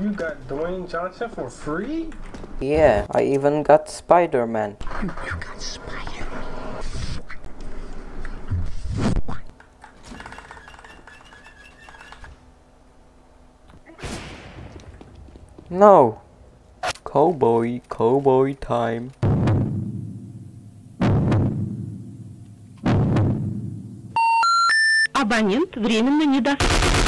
You got Dwayne Johnson for free? Yeah, I even got Spider-Man. You, got Spider-Man. No. Cowboy, cowboy time. Абонент временно недоступен.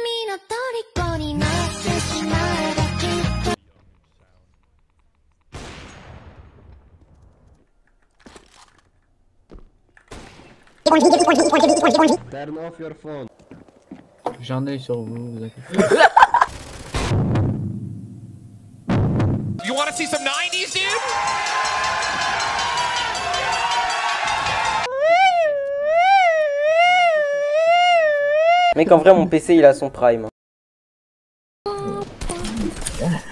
Turn off your phone. J'en ai sur vous, vous avez... you wanna see some 90s, dude? Mec, en vrai, mon PC il a son prime.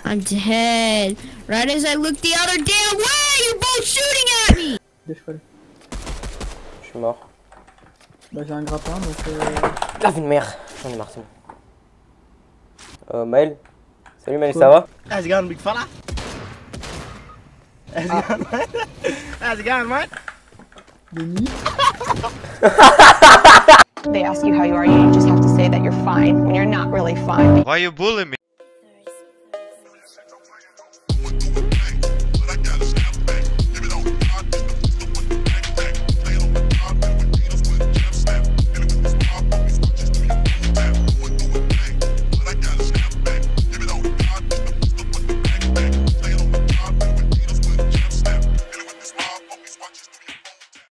I'm dead. Right as I look the other damn way, you both shooting at me! Je suis mort. Bah j'ai un grappin donc euh... Ah une merde J'en ai marre c'est bon. Euh Maël Salut Maël ça va going, big fella Asgan Asgan what Denis They ask you how you are, you just have to say that you're fine when you're not really fine. Why you bullying me?